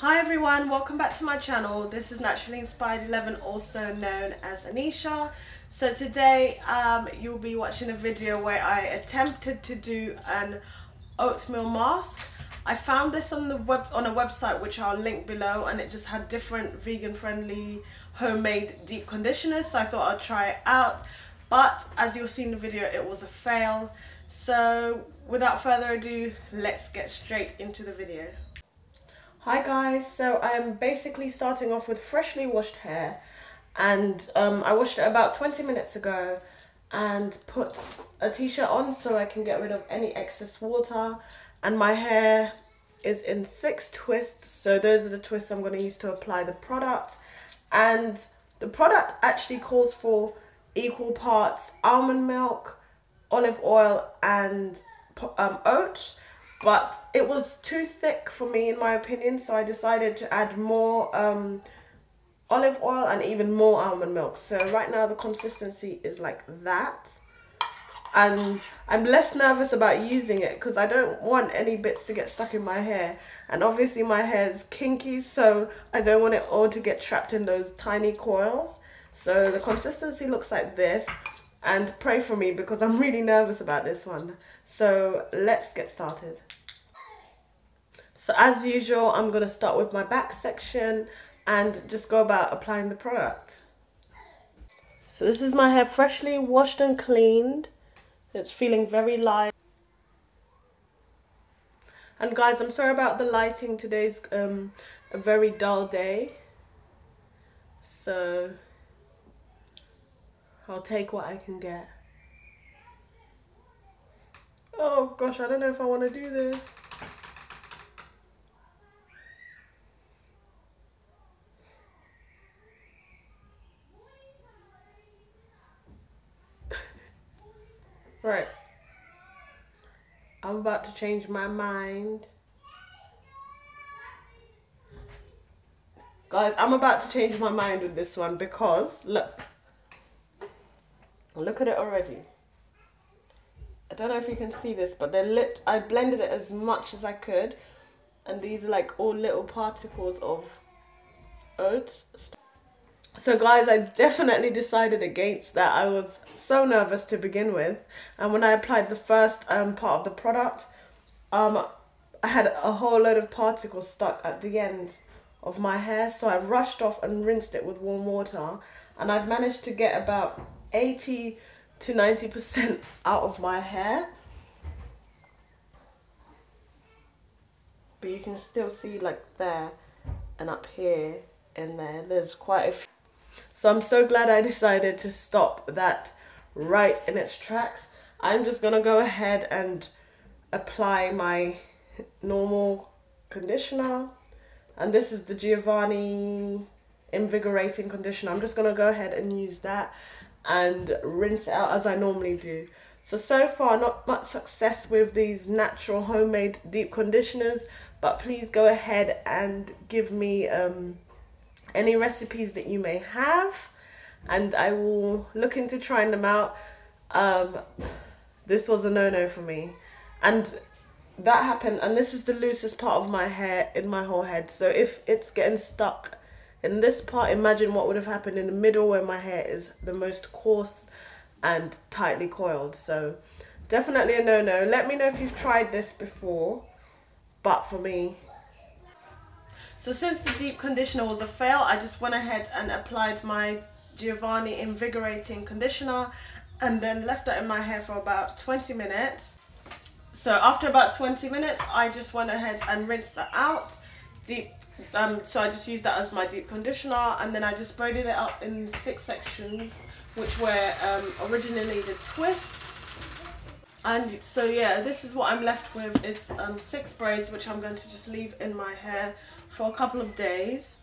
Hi everyone, welcome back to my channel. This is Naturally Inspired 11, also known as Anisha. So today um, you'll be watching a video where I attempted to do an oatmeal mask. I found this on the web on a website which I'll link below and it just had different vegan friendly homemade deep conditioners so I thought I'd try it out but as you'll see in the video it was a fail so without further ado let's get straight into the video. Hi guys, so I'm basically starting off with freshly washed hair and um, I washed it about 20 minutes ago and put a t-shirt on so I can get rid of any excess water and my hair is in six twists so those are the twists I'm going to use to apply the product and the product actually calls for equal parts almond milk, olive oil and um, oats but it was too thick for me in my opinion so I decided to add more um, olive oil and even more almond milk. So right now the consistency is like that. And I'm less nervous about using it because I don't want any bits to get stuck in my hair. And obviously my hair is kinky so I don't want it all to get trapped in those tiny coils. So the consistency looks like this and pray for me because I'm really nervous about this one so let's get started so as usual I'm going to start with my back section and just go about applying the product so this is my hair freshly washed and cleaned it's feeling very light. And guys, I'm sorry about the lighting. Today's um, a very dull day. So I'll take what I can get. Oh gosh, I don't know if I want to do this. Right. I'm about to change my mind. Guys, I'm about to change my mind with this one because, look. Look at it already. I don't know if you can see this, but they're lit. I blended it as much as I could. And these are like all little particles of oats. So guys, I definitely decided against that. I was so nervous to begin with. And when I applied the first um, part of the product, um, I had a whole load of particles stuck at the ends of my hair. So I rushed off and rinsed it with warm water. And I've managed to get about 80 to 90% out of my hair. But you can still see like there and up here and there. There's quite a few so I'm so glad I decided to stop that right in its tracks. I'm just going to go ahead and apply my normal conditioner. And this is the Giovanni Invigorating Conditioner. I'm just going to go ahead and use that and rinse it out as I normally do. So, so far not much success with these natural homemade deep conditioners, but please go ahead and give me um, any recipes that you may have and I will look into trying them out. Um, this was a no-no for me. And that happened and this is the loosest part of my hair in my whole head. So if it's getting stuck in this part, imagine what would have happened in the middle where my hair is the most coarse and tightly coiled. So definitely a no-no. Let me know if you've tried this before. But for me, so since the deep conditioner was a fail, I just went ahead and applied my Giovanni Invigorating Conditioner and then left that in my hair for about 20 minutes. So after about 20 minutes, I just went ahead and rinsed that out. Deep, um, so I just used that as my deep conditioner and then I just braided it up in six sections, which were um, originally the twists. And so yeah, this is what I'm left with. It's um, six braids, which I'm going to just leave in my hair for a couple of days.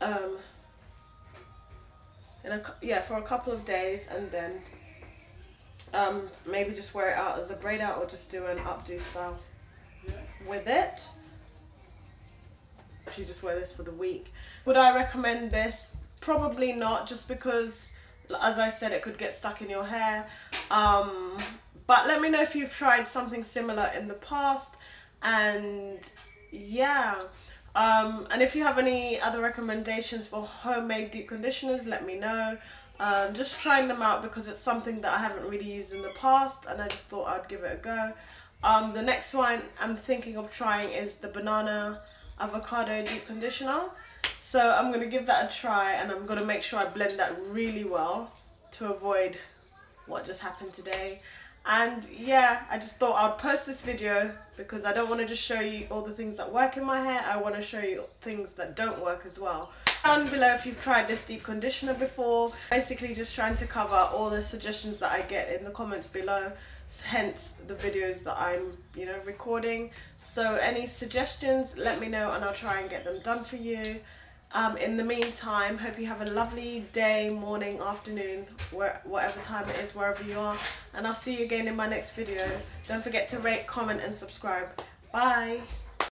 Um, in a, yeah, for a couple of days and then um, maybe just wear it out as a braid out or just do an updo style with it. Actually just wear this for the week. Would I recommend this? Probably not just because as I said it could get stuck in your hair. Um, but let me know if you've tried something similar in the past and yeah Um, and if you have any other recommendations for homemade deep conditioners, let me know. Um, just trying them out because it's something that I haven't really used in the past and I just thought I'd give it a go. Um, the next one I'm thinking of trying is the banana avocado deep conditioner. So I'm going to give that a try and I'm going to make sure I blend that really well to avoid what just happened today. And yeah, I just thought I'd post this video because I don't want to just show you all the things that work in my hair. I want to show you things that don't work as well. Down below if you've tried this deep conditioner before. Basically just trying to cover all the suggestions that I get in the comments below. Hence the videos that I'm, you know, recording. So any suggestions, let me know and I'll try and get them done for you. Um, in the meantime, hope you have a lovely day, morning, afternoon, where, whatever time it is, wherever you are. And I'll see you again in my next video. Don't forget to rate, comment and subscribe. Bye.